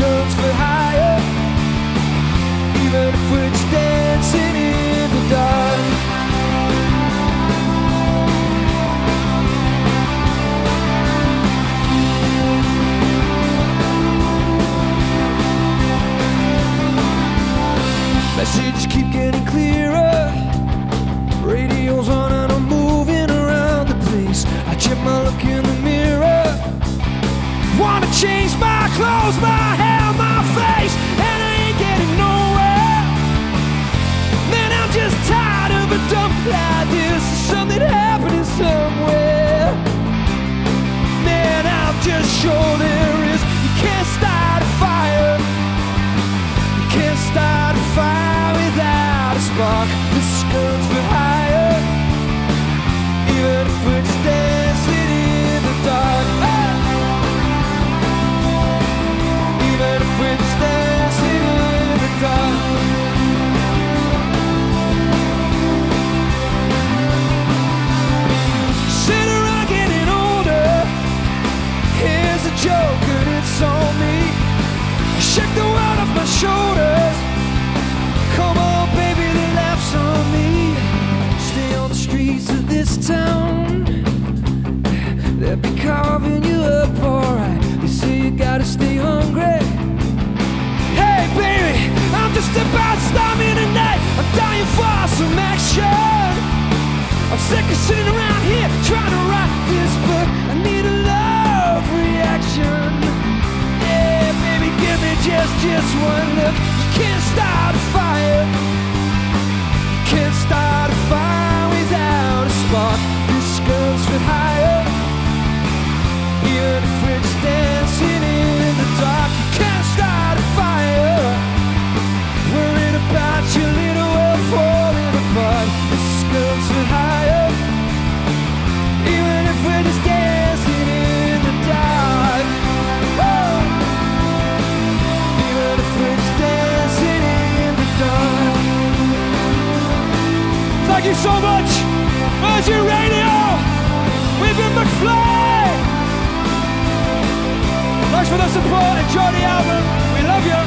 guns for higher. Even if we're dancing in the dark. Messages keep getting clearer. Radio's on and I'm moving around the place. I check my look in the mirror. Wanna change my clothes, my hair. just sure there is. You can't start a fire. You can't start a fire without a spark. This goes for higher. Even if we're shake the Virgin Radio with Vin McFly. Thanks for the support. Enjoy the album. We love you.